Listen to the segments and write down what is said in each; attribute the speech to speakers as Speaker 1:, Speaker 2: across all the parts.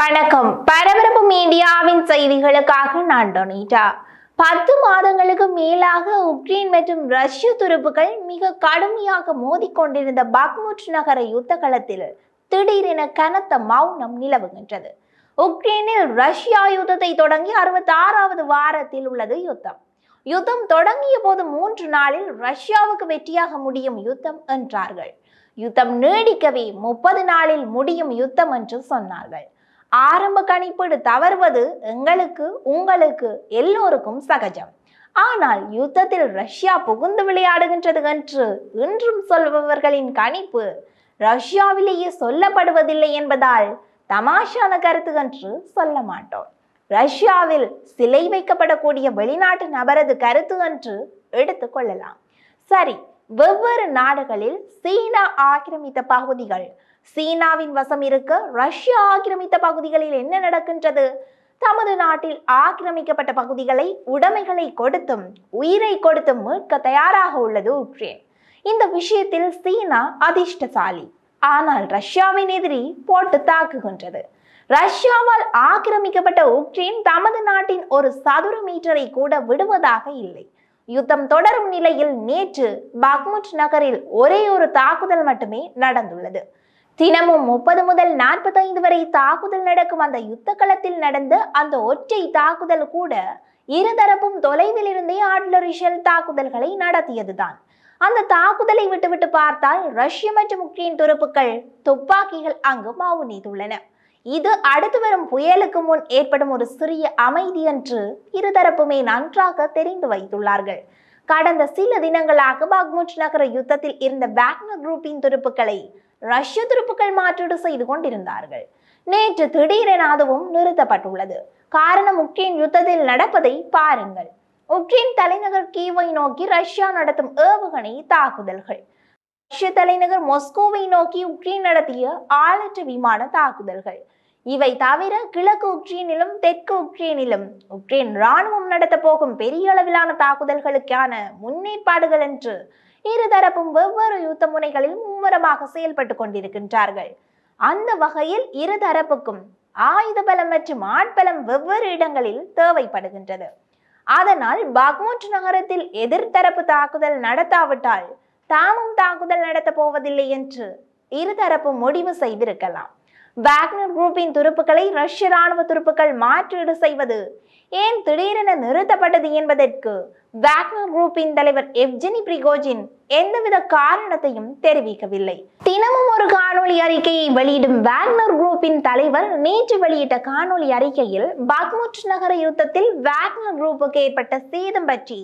Speaker 1: வணக்கம். பரபரப்பு மீடியாவின் செய்திகளுக்காக நான் டொனிட்டா. பத்து மாதங்களுக்கு மேலாக உக்ரைன் மற்றும் ரஷ்ய துருப்புகள் மிக கடுமையாக மோதிக்கொண்டிருந்த பக்முட் நகர யுத்த களத்தில் திடீரென கனத்த மௌனம் நிலவுகின்றது. உக்ரைனில் ரஷ்யா யுத்தத்தை தொடங்கி அறுபத்தி ஆறாவது வாரத்தில் உள்ளது யுத்தம். யுத்தம் தொடங்கிய போது மூன்று நாளில் ரஷ்யாவுக்கு வெற்றியாக முடியும் யுத்தம் என்றார்கள். யுத்தம் நீடிக்கவே முப்பது நாளில் முடியும் யுத்தம் என்று சொன்னார்கள். ஆரம்ப கணிப்பீடு தவறுவது எங்களுக்கு உங்களுக்கு எல்லோருக்கும் சகஜம். ஆனால் யுத்தத்தில் ரஷ்யா புகுந்து விளையாடுகின்றது என்று இன்றும் சொல்பவர்களின் கணிப்பு ரஷ்யாவிலேயே சொல்லப்படுவதில்லை என்பதால் தமாஷான கருத்து என்று சொல்ல மாட்டோம். ரஷ்யாவில் சிலை வைக்கப்படக்கூடிய வெளிநாட்டு நபரது கருத்து என்று எடுத்துக்கொள்ளலாம் சரி வெவ்வேறு நாடுகளில் சீனா ஆக்கிரமித்த பகுதிகள் சீனாவின் வசம் இருக்க ரஷ்யா ஆக்கிரமித்த பகுதிகளில் என்ன நடக்கின்றது? தமது நாட்டில் ஆக்கிரமிக்கப்பட்ட பகுதிகளை உடைமைகளை கொடுத்தும் உயிரை கொடுத்தும் மீட்க தயாராக உள்ளது உக்ரைன். இந்த விஷயத்தில் சீனா அதிர்ஷ்டசாலி. ஆனால் ரஷ்யாவின் எதிரி போட்டு தாக்குகின்றது. ரஷ்யாவால் ஆக்கிரமிக்கப்பட்ட உக்ரைன் தமது நாட்டின் ஒரு சதுர மீட்டரை கூட விடுவதாக இல்லை. யுத்தம் தொடரும் நிலையில் நேற்று பக்முட் நகரில் ஒரே ஒரு தாக்குதல் மட்டுமே நடந்துள்ளது. தினமும் முப்பது முதல் நாற்பத்தைந்து வரை தாக்குதல் நடக்கும் அந்த யுத்த களத்தில் நடந்த அந்த ஒற்றை தாக்குதல் கூட இருதரப்பும் தொலைவில் இருந்தே ஆட்லரிஷல் தாக்குதல்களை நடத்தியதுதான். அந்த தாக்குதலை விட்டுவிட்டு பார்த்தால் ரஷ்ய மற்றும் உக்ரைன் துருப்புக்கள் துப்பாக்கிகள் அங்கு மாவு நீதுள்ளன இது அடுத்து வரும் புயலுக்கு முன் ஏற்படும் ஒரு சிறிய அமைதி என்று இருதரப்புமே நன்றாக தெரிந்து வைத்துள்ளார்கள். கடந்த சில தினங்களாக பாக்முட் நகர யுத்தத்தில் இருந்த பேக்னர் குரூப்பின் துருப்புக்களை ரஷ்ய துருப்புக்கள் மாற்றீடு செய்து கொண்டிருந்தார்கள். நேற்று திடீரென அதுவும் நிறுத்தப்பட்டுள்ளது. காரணம் உக்ரைன் யுத்தத்தில் நடப்பதை பாருங்கள். உக்ரைன் தலைநகர் கீவை நோக்கி ரஷ்யா நடத்தும் ஏவுகணை தாக்குதல்கள். ரஷ்ய தலைநகர் மொஸ்கோவை நோக்கி உக்ரைன் நடத்திய ஆளற்ற விமான தாக்குதல்கள். இவை தவிர கிழக்கு உக்ரைனிலும் தெற்கு உக்ரைனிலும் உக்ரைன் இராணுவம் நடத்த போகும் பெரிய அளவிலான தாக்குதல்களுக்கான முன்னேற்பாடுகள் என்று இருதரப்பும் வெவ்வேறு யுத்த முனைகளில் மும்முரமாக செயல்பட்டு கொண்டிருக்கின்றார்கள். அந்த வகையில் இருதரப்புக்கும் ஆயுத பலம் மற்றும் ஆட்பலம் வெவ்வேறு இடங்களில் தேவைப்படுகின்றது. அதனால் பாக்முட் நகரத்தில் எதிர்த்தரப்பு தாக்குதல் நடத்தாவிட்டால் தாமும் தாக்குதல் நடத்தப் போவதில்லை என்று இருதரப்பு முடிவு செய்திருக்கலாம். வாக்னர் குரூப்பின் துருப்புக்களை ரஷ்ய ராணுவ துருப்புக்கள் மாற்றீடு செய்வது. ஏன் திடீரென நிறுத்தப்பட்டது என்பதற்கு வாக்னர் குரூப்பின் தலைவர் எவ்ஜெனி பிரிகோஜின் எந்தவித காரணத்தையும் தெரிவிக்கவில்லை. தினமும் ஒரு காணொளி அறிக்கையை வெளியிடும் வாக்னர் குரூப்பின் தலைவர் நேற்று வெளியிட்ட காணொளி அறிக்கையில் பக்முட் நகர யுத்தத்தில் வாக்னர் குரூப்புக்கு ஏற்பட்ட சேதம் பற்றி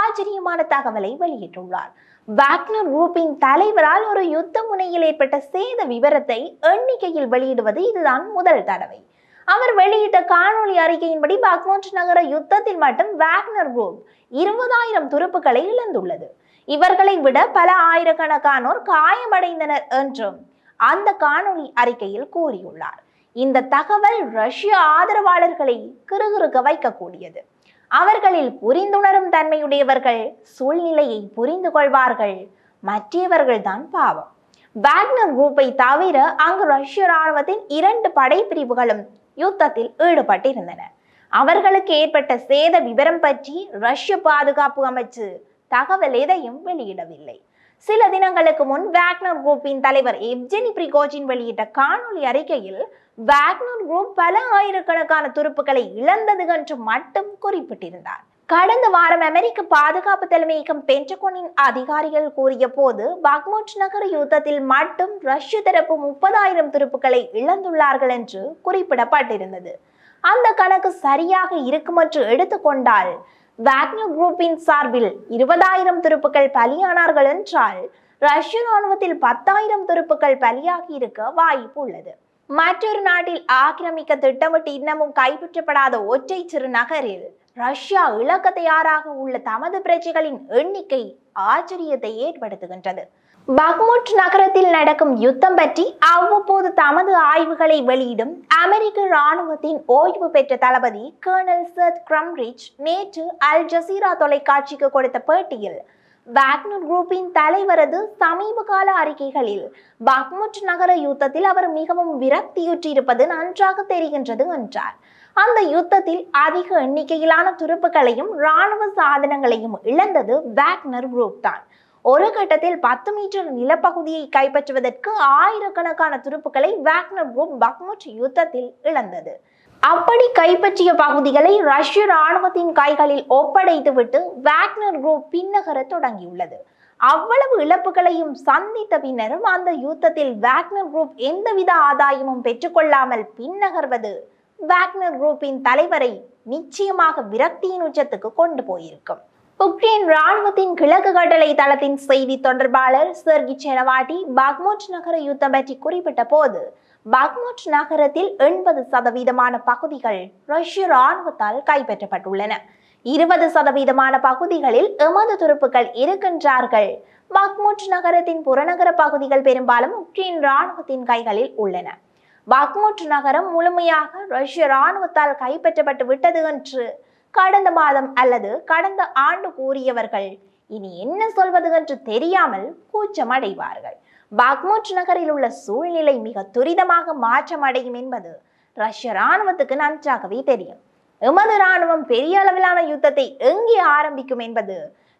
Speaker 1: ஆச்சரியமான தகவலை வெளியிட்டுள்ளார். வாக்னர் குரூப்பின் தலைவரால் ஒரு யுத்த முனையில் ஏற்பட்ட சேத விவரத்தை எண்ணிக்கையில் வெளியிடுவது இதுதான் முதல் தடவை. அவர் வெளியிட்ட காணொளி அறிக்கையின்படி பாக்மோட் நகர யுத்தத்தில் மட்டும் வாக்னர் குரூப் இருபதாயிரம் துருப்புக்களை இழந்துள்ளது. இவர்களை விட பல ஆயிரக்கணக்கானோர் காயமடைந்தனர் என்றும் அந்த காணொளி அறிக்கையில் கூறியுள்ளார். இந்த தகவல் ரஷ்ய ஆதரவாளர்களை கிறுகிறுக்க வைக்கக்கூடியது. அவர்களில் புரிந்துணரும் தன்மையுடையவர்கள் சூழ்நிலையை புரிந்து கொள்வார்கள். மற்றவர்கள்தான் பாவம். வேக்னர் குரூப்பை தவிர அங்கு ரஷ்ய ராணுவத்தின் இரண்டு படைப்பிரிவுகளும் யுத்தத்தில் ஈடுபட்டிருந்தன. அவர்களுக்கு ஏற்பட்ட சேத விவரம் பற்றி ரஷ்ய பாதுகாப்பு அமைச்சு தகவல் எதையும் வெளியிடவில்லை. சில தினங்களுக்கு முன் வேக்னர் குரூப்பின் தலைவர் எவ்ஜெனி பிரிகோஜின் வெளியிட்ட காணொளி அறிக்கையில் வேக்னர் குரூப் பல ஆயிரக்கணக்கான துருப்புக்களை இழந்தது என்று மட்டும் குறிப்பிட்டிருந்தார். கடந்த வாரம் அமெரிக்க பாதுகாப்பு தலைமையகம் பென்டகோனின் அதிகாரிகள் கூறிய போது பாக்மோட் நகர யுத்தத்தில் மட்டும் ரஷ்ய தரப்பு முப்பதாயிரம் துருப்புக்களை இழந்துள்ளார்கள் என்று குறிப்பிடப்பட்டிருந்தது. அந்த கணக்கு சரியாக இருக்கும் என்று எடுத்துக்கொண்டால் வாக்னர் குரூப்பின் சார்பில் இருபதாயிரம் துருப்புக்கள் பலியானார்கள் என்றால் ரஷ்ய ராணுவத்தில் பத்தாயிரம் துருப்புக்கள் பலியாகி இருக்க வாய்ப்பு உள்ளது. மற்றொரு நாட்டில் ஆக்கிரமிக்க திட்டமிட்டு இன்னமும் கைப்பற்றப்படாத ஒற்றை சிறு நகரில் ரஷ்யா இழக்க தயாராக உள்ள தமது பிரஜைகளின் எண்ணிக்கை ஆச்சரியத்தை ஏற்படுத்துகின்றது. பக்முட் நகரத்தில் நடக்கும் யுத்தம் பற்றி அவ்வப்போது தமது ஆய்வுகளை வெளியிடும் அமெரிக்க ராணுவத்தின் ஓய்வு பெற்ற தளபதி கர்னல் சர்த் கிரம்ரிச் நேற்று அல் ஜசீரா தொலைக்காட்சிக்கு கொடுத்த பேட்டியில் வாக்னர் குரூப்பின் தலைவரது சமீப கால அறிக்கைகளில் பக்முட் நகர யுத்தத்தில் அவர் மிகவும் விரக்தியுற்றிருப்பது நன்றாக தெரிகின்றது என்றார். அந்த யுத்தத்தில் அதிக எண்ணிக்கையிலான துருப்புகளையும் இராணுவ சாதனங்களையும் இழந்தது வாக்னர் குரூப் தான். ஒரு கட்டத்தில் பத்து மீட்டர் நிலப்பகுதியை கைப்பற்றுவதற்கு ஆயிரக்கணக்கான துருப்புக்களை வேக்னர் குரூப் பக்முட் யுத்தத்தில் இழந்தது. அப்படி கைப்பற்றிய பகுதிகளை ரஷ்ய ராணுவத்தின் கைகளில் ஒப்படைத்துவிட்டு வேக்னர் குரூப் பின்னகர தொடங்கியுள்ளது. அவ்வளவு இழப்புகளையும் சந்தித்த பின்னரும் அந்த யுத்தத்தில் வாக்னர் குரூப் எந்தவித ஆதாயமும் பெற்றுக்கொள்ளாமல் பின்னகர்வது வேக்னர் குரூப்பின் தலைவரை நிச்சயமாக விரக்தியின் உச்சத்துக்கு கொண்டு போயிருக்கும். உக்ரைன் ராணுவத்தின் கிழக்கு கட்டளை தளத்தின் செய்தி தொடர்பாளர் செர்கி செனவாட்டி பாக்மோட் நகர யுத்தம் பற்றி குறிப்பிட்ட போது பாக்மோட் நகரத்தில் எண்பது சதவீதமான பகுதிகள் ரஷ்ய ராணுவத்தால் கைப்பற்றப்பட்டுள்ளன. இருபது சதவீதமான பகுதிகளில் எமது துருப்புகள் இருக்கின்றார்கள். பாக்மோட் நகரத்தின் புறநகர பகுதிகள் பெரும்பாலும் உக்ரைன் ராணுவத்தின் கைகளில் உள்ளன. பாக்மோட் நகரம் முழுமையாக ரஷ்ய ராணுவத்தால் கைப்பற்றப்பட்டு விட்டது என்று கடந்த மாதம் அல்லது கடந்த ஆண்டு கூறியவர்கள் இனி என்ன சொல்வது என்று தெரியாமல் கூச்சம் அடைவார்கள் பாக்மோட் நகரில் உள்ள சூழ்நிலை மிக துரிதமாக மாற்றம் அடையும் என்பது ரஷ்ய ராணுவத்துக்கு நன்றாகவே தெரியும். எமது ராணுவம் பெரிய அளவிலான யுத்தத்தை எங்கே ஆரம்பிக்கும் என்பது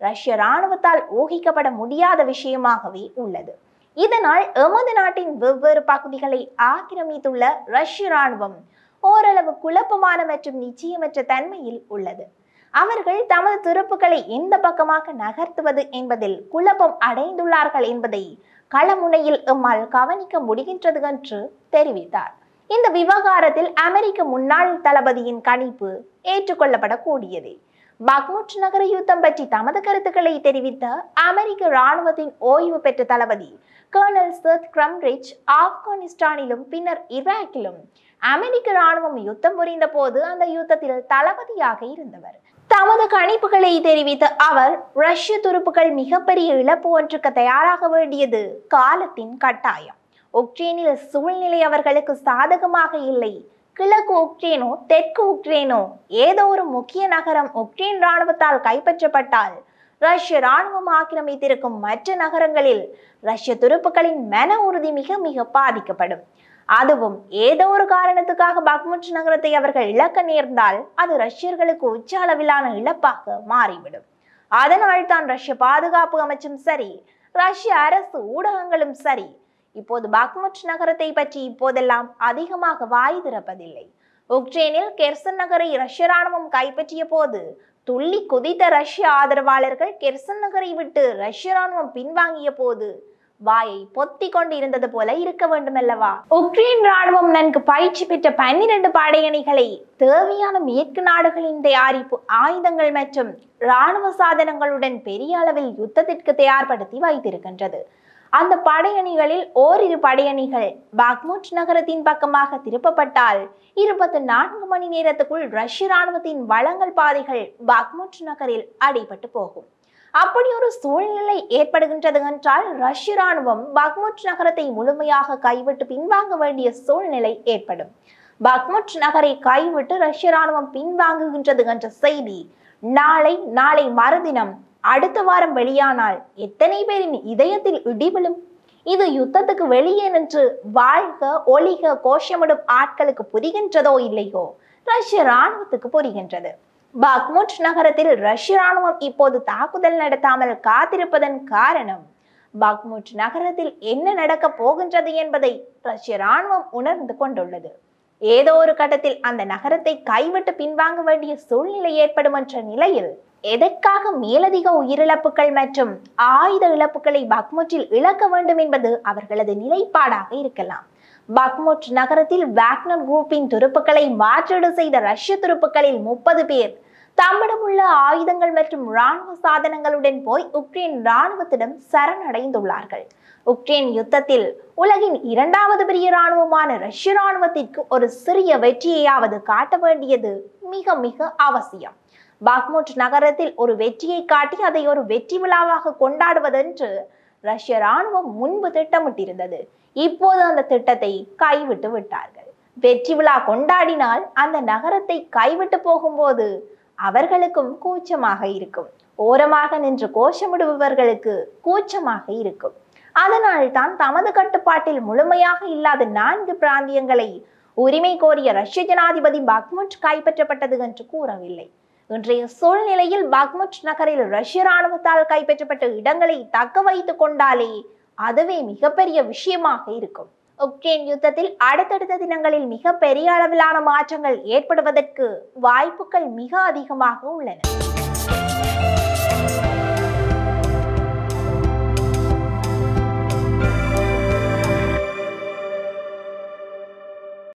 Speaker 1: ரஷ்ய ராணுவத்தால் ஊகிக்கப்பட முடியாத விஷயமாகவே உள்ளது. இதனால் எமது நாட்டின் வெவ்வேறு பகுதிகளை ஆக்கிரமித்துள்ள ரஷ்ய ராணுவம் ஓரளவு குழப்பமான மற்றும் நிச்சயமற்ற தன்மையில் உள்ளது. அவர்கள் தமது துருப்புக்களை எந்த பக்கமாக நகர்த்துவது என்பதில் குழப்பம் அடைந்துள்ளார்கள் என்பதை களமுனையில் எம்மால் கவனிக்க முடிகின்றது என்று தெரிவித்தார். இந்த விவகாரத்தில் அமெரிக்க முன்னாள் தளபதியின் கணிப்பு ஏற்றுக்கொள்ளப்படக்கூடியது. பக்முட் நகர யுத்தம் பற்றி தமது கருத்துக்களை தெரிவித்த அமெரிக்க ராணுவத்தின் ஓய்வு பெற்ற தளபதி கர்னல் சர்த் கிரம்ரிச் ஆப்கானிஸ்தானிலும் பின்னர் ஈராக்கிலும் அமெரிக்க ராணுவம் யுத்தம் புரிந்த போது அந்த யுத்தத்தில் தளபதியாக இருந்தவர். தமது கணிப்புகளை தெரிவித்த அவர் ரஷ்ய துருப்புகள் மிகப்பெரிய இழப்பு ஒன்றுக்கு தயாராக வேண்டியது காலத்தின் கட்டாயம். உக்ரைனில் சூழ்நிலை அவர்களுக்கு சாதகமாக இல்லை. கிழக்கு உக்ரேனோ தெற்கு உக்ரைனோ ஏதோ ஒரு முக்கிய நகரம் உக்ரைன் ராணுவத்தால் கைப்பற்றப்பட்டால் ரஷ்ய ராணுவம் ஆக்கிரமித்திருக்கும் மற்ற நகரங்களில் ரஷ்ய துருப்புக்களின் மன உறுதி மிக மிக பாதிக்கப்படும். அதுவும் ஏதோ ஒரு காரணத்துக்காக பக்முட் நகரத்தை அவர்கள் இழக்க நேர்ந்தால் அது ரஷ்யர்களுக்கு உச்ச அளவிலான இழப்பாக மாறிவிடும். அதனால் தான் ரஷ்ய பாதுகாப்பு அமைச்சும் சரி ரஷ்ய அரசு ஊடகங்களும் சரி இப்போது பாக்மட் நகரத்தை பற்றி இப்போதெல்லாம் அதிகமாக வாய் திறப்பதில்லை. உக்ரைனில் கெர்சன் நகரை ரஷ்ய ராணுவம் கைப்பற்றிய போது துள்ளி குதித்த ரஷ்ய ஆதரவாளர்கள் கெர்சன் நகரை விட்டு ரஷ்ய ராணுவம் பின்வாங்கிய போது வாயை பொத்தி கொண்டு இருந்தது போல இருக்க வேண்டுமல்லவா? உக்ரைன் ராணுவம் நன்கு பயிற்சி பெற்ற பன்னிரண்டு படையணிகளை தேவையான மேற்கு நாடுகளின் தயாரிப்பு ஆயுதங்கள் மற்றும் இராணுவ சாதனங்களுடன் பெரிய அளவில் யுத்தத்திற்கு தயார்படுத்தி வைத்திருக்கின்றது. அந்த படையணிகளில் ஓரிரு படையணிகள் பாக்முட் நகரத்தின் பக்கமாக திருப்பப்பட்டால் இருபத்தி நான்கு மணி நேரத்துக்குள் ரஷ்ய ராணுவத்தின் வளங்கள் பாதைகள் பாக்முட் நகரில் அடிபட்டு போகும். அப்படி ஒரு சூழ்நிலை ஏற்படுகின்றது என்றால் ரஷ்ய ராணுவம் பக்முட் நகரத்தை முழுமையாக கைவிட்டு பின்வாங்க வேண்டிய சூழ்நிலை ஏற்படும். பக்முட் நகரை கைவிட்டு ரஷ்ய ராணுவம் பின்வாங்குகின்றது என்ற செய்தி நாளை நாளை மறுதினம் அடுத்த வாரம் வெளியானால் எத்தனை பேரின் இதயத்தில் இடிவிழும்? இது யுத்தத்துக்கு வெளியே நின்று வாழ்க ஒளிக கோஷமிடும் ஆட்களுக்கு புரிகின்றதோ இல்லையோ? ரஷ்ய ராணுவத்துக்கு புரிகின்றது. பாக்முட் நகரத்தில் ரஷ்ய ராணுவம் இப்போது தாக்குதல் நடத்தாமல் காத்திருப்பதன் காரணம் பாக்முட் நகரத்தில் என்ன நடக்கப் போகின்றது என்பதை ரஷ்ய ராணுவம் உணர்ந்து கொண்டுள்ளது. ஏதோ ஒரு கட்டத்தில் அந்த நகரத்தை கைவிட்டு பின்வாங்க வேண்டிய சூழ்நிலை ஏற்படும் என்ற நிலையில் எதற்காக மேலதிக உயிரிழப்புகள் மற்றும் ஆயுத இழப்புகளை பக்முற்றில் இழக்க வேண்டும் என்பது அவர்களது நிலைப்பாடாக இருக்கலாம். பக்முட் நகரத்தில் வேக்னர் குரூப்பின் துருப்புக்களை மாற்றீடு செய்த ரஷ்ய துருப்புக்களில் முப்பது பேர். தம்மிடம் உள்ள ஆயுதங்கள் மற்றும் இராணுவ சாதனங்களுடன் போய் உக்ரைன் இராணுவத்திடம் சரணடைந்துள்ளார்கள். உக்ரைன் யுத்தத்தில் உலகின் இரண்டாவது பெரிய இராணுவமான ரஷ்ய இராணுவத்திற்கு ஒரு சிறிய வெற்றியையாவது காட்ட வேண்டியது மிக மிக அவசியம். பாக்முட் நகரத்தில் ஒரு வெற்றியை காட்டி அதை ஒரு வெற்றி விழாவாக கொண்டாடுவதென்று ரஷ்ய ராணுவம் முன்பு திட்டமிட்டிருந்தது. இப்போது அந்த திட்டத்தை கைவிட்டு விட்டார்கள். வெற்றி விழா கொண்டாடினால் அந்த நகரத்தை கைவிட்டு போகும்போது அவர்களுக்கும் கூச்சமாக இருக்கும். ஓரமாக நின்று கோஷமிடுபவர்களுக்கு கூச்சமாக இருக்கும். அதனால் தான் தமது கட்டுப்பாட்டில் முழுமையாக இல்லாத நான்கு பிராந்தியங்களை உரிமை கோரிய ரஷ்ய ஜனாதிபதி பக்முட் கைப்பற்றப்பட்டது என்று கூறவில்லை. இன்றைய சூழ்நிலையில் பக்முட் நகரில் ரஷ்ய ராணுவத்தால் கைப்பற்றப்பட்ட இடங்களை தக்க வைத்துக் கொண்டாலே அதுவே மிகப்பெரிய விஷயமாக இருக்கும். உக்ரைன் யுத்தத்தில் அடுத்தடுத்த தினங்களில் மிக பெரிய அளவிலான மாற்றங்கள் ஏற்படுவதற்கு வாய்ப்புகள் மிக அதிகமாக உள்ளன.